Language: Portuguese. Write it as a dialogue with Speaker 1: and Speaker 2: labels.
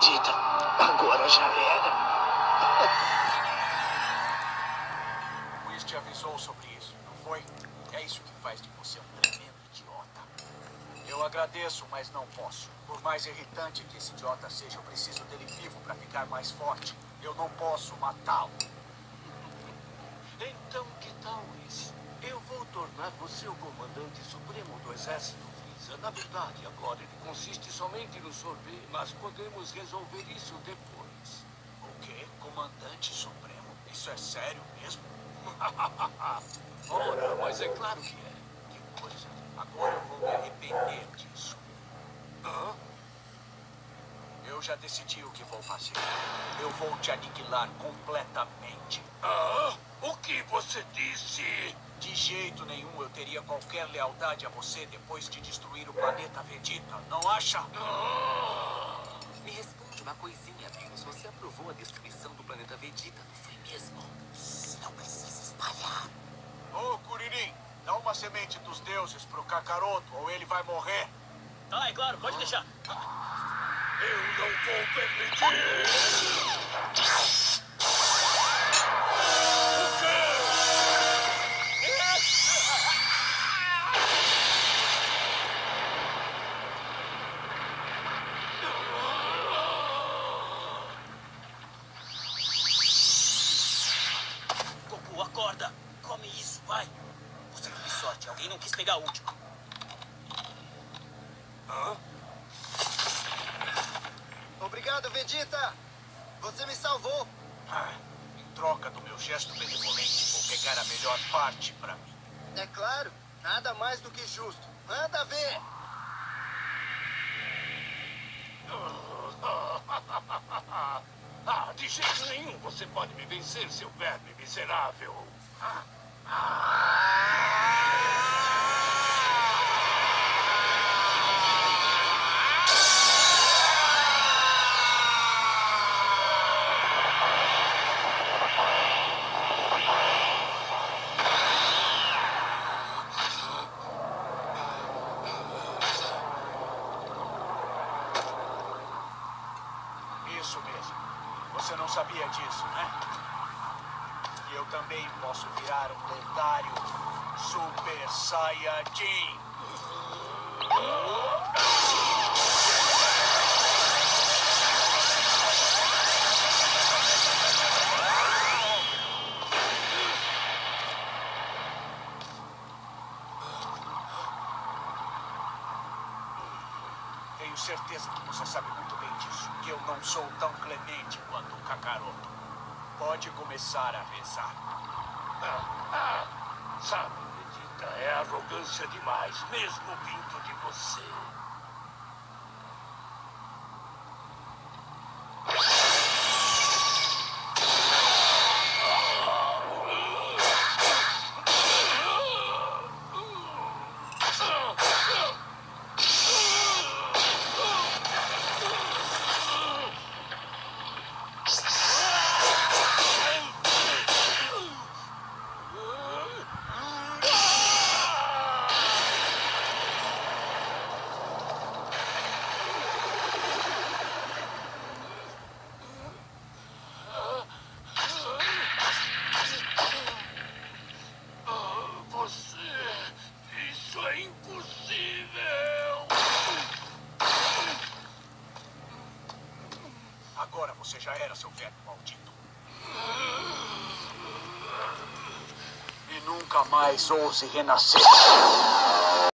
Speaker 1: Vegeta, agora já era.
Speaker 2: Whis te avisou sobre isso, não foi? É isso que faz de você um tremendo idiota. Eu agradeço, mas não posso. Por mais irritante que esse idiota seja, eu preciso dele vivo para ficar mais forte. Eu não posso matá-lo.
Speaker 3: Então, que tal isso? Eu vou tornar você o comandante supremo do exército Na verdade, agora ele consiste somente no sorver, mas podemos resolver isso depois.
Speaker 2: O quê? Comandante Supremo? Isso é sério mesmo?
Speaker 3: Ora, mas é claro que é.
Speaker 2: Que coisa. Agora eu vou me arrepender disso.
Speaker 3: Hã?
Speaker 2: Eu já decidi o que vou fazer. Eu vou te aniquilar completamente.
Speaker 3: Ah, o que você disse?
Speaker 2: De jeito nenhum eu teria qualquer lealdade a você depois de destruir o planeta Vegeta, não acha?
Speaker 3: Ah,
Speaker 4: Me responde uma coisinha, Bills. Você aprovou a destruição do planeta Vegeta, não foi mesmo? Não precisa espalhar.
Speaker 2: Ô, Kuririn, dá uma semente dos deuses pro Kakaroto ou ele vai morrer.
Speaker 5: Ah, é claro, pode deixar.
Speaker 3: eu não vou permitir!
Speaker 5: Acorda. Come isso, vai. Você teve sorte, alguém não quis pegar o último.
Speaker 3: Hã?
Speaker 6: Obrigado, Vegeta! Você me salvou!
Speaker 2: Ah, em troca do meu gesto benevolente, vou pegar a melhor parte pra mim.
Speaker 6: É claro, nada mais do que justo. Manda ver!
Speaker 3: Ah, de jeito nenhum você pode me vencer, seu verme miserável.
Speaker 2: Isso mesmo. Você não sabia disso, né? E eu também posso virar um lendário Super Saiyajin. Tenho certeza que você sabe muito bem disso. Que eu não sou tão clemente quanto o Kakaroto. Pode começar a rezar.
Speaker 3: Ah, ah, sabe, Vegeta, é arrogância demais, mesmo vindo de você.
Speaker 2: Agora você já era seu velho maldito. E nunca mais ouse renascer.